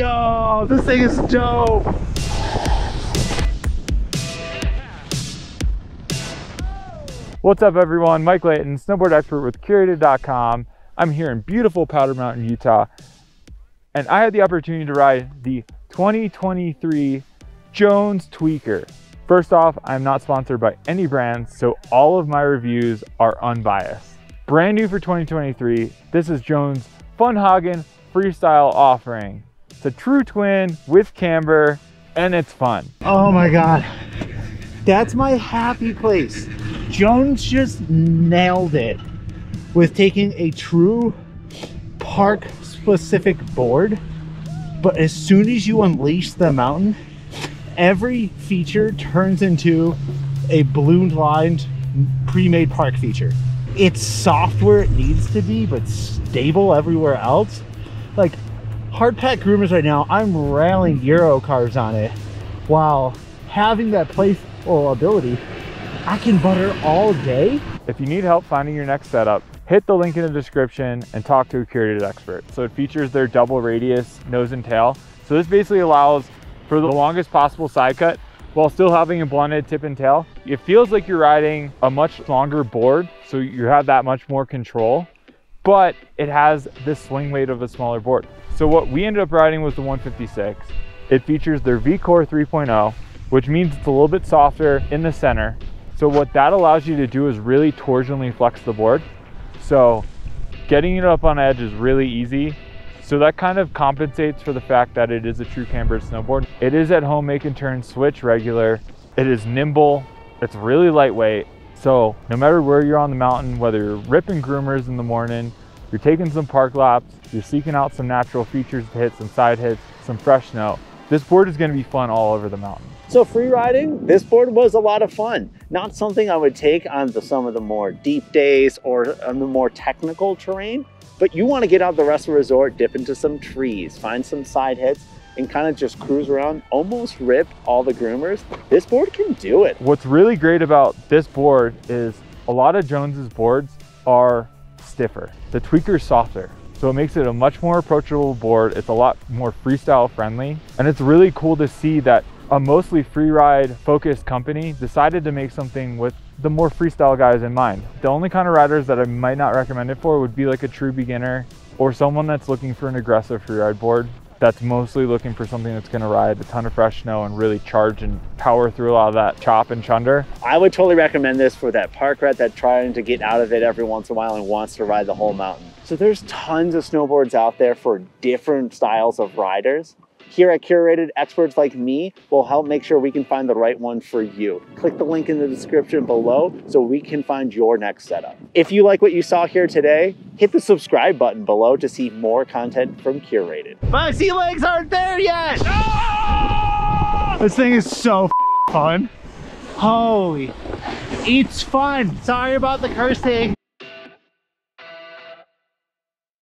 Yo, this thing is dope. What's up everyone? Mike Leighton, snowboard expert with Curated.com. I'm here in beautiful Powder Mountain, Utah, and I had the opportunity to ride the 2023 Jones Tweaker. First off, I'm not sponsored by any brands, so all of my reviews are unbiased. Brand new for 2023, this is Jones Funhagen Freestyle offering. It's a true twin with camber, and it's fun. Oh my God. That's my happy place. Jones just nailed it with taking a true park specific board. But as soon as you unleash the mountain, every feature turns into a balloon lined pre-made park feature. It's soft where it needs to be, but stable everywhere else. Like hard pack groomers right now, I'm railing Euro carves on it while having that playful ability I can butter all day. If you need help finding your next setup, hit the link in the description and talk to a curated expert. So it features their double radius nose and tail. So this basically allows for the longest possible side cut while still having a blunted tip and tail. It feels like you're riding a much longer board, so you have that much more control, but it has this swing weight of a smaller board. So what we ended up riding was the 156. It features their V-Core 3.0, which means it's a little bit softer in the center so what that allows you to do is really torsionally flex the board. So getting it up on edge is really easy. So that kind of compensates for the fact that it is a true cambered snowboard. It is at home make and turn switch regular. It is nimble. It's really lightweight. So no matter where you're on the mountain, whether you're ripping groomers in the morning, you're taking some park laps, you're seeking out some natural features to hit some side hits, some fresh snow, this board is gonna be fun all over the mountain. So free riding, this board was a lot of fun. Not something I would take on the, some of the more deep days or on the more technical terrain, but you wanna get out the rest of the resort, dip into some trees, find some side hits, and kind of just cruise around, almost rip all the groomers. This board can do it. What's really great about this board is a lot of Jones's boards are stiffer. The tweaker's softer. So it makes it a much more approachable board. It's a lot more freestyle friendly. And it's really cool to see that a mostly free ride focused company decided to make something with the more freestyle guys in mind. The only kind of riders that I might not recommend it for would be like a true beginner or someone that's looking for an aggressive free ride board that's mostly looking for something that's going to ride a ton of fresh snow and really charge and power through a lot of that chop and chunder. I would totally recommend this for that park rat that's trying to get out of it every once in a while and wants to ride the whole mountain. So there's tons of snowboards out there for different styles of riders. Here at Curated, experts like me will help make sure we can find the right one for you. Click the link in the description below so we can find your next setup. If you like what you saw here today, hit the subscribe button below to see more content from Curated. My sea legs aren't there yet! No! This thing is so fun. Holy, it's fun. Sorry about the cursing.